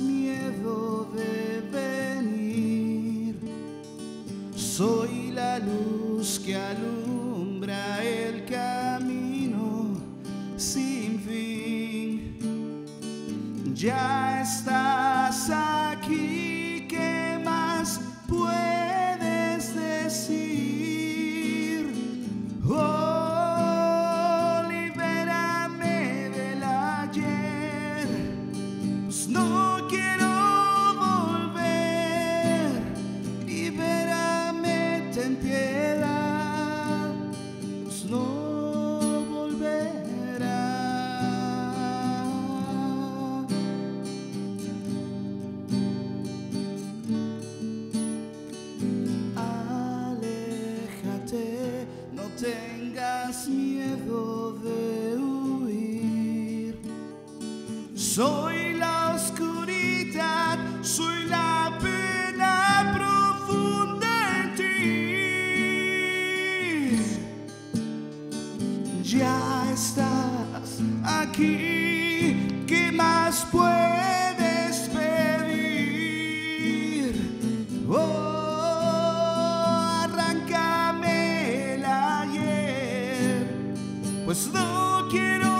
miedo de venir. Soy la luz que alumbra el camino sin fin. Ya estás tengas miedo de huir. Soy la oscuridad, soy la pena profunda en ti. Ya estás aquí, ¿qué más puedes It's the kid.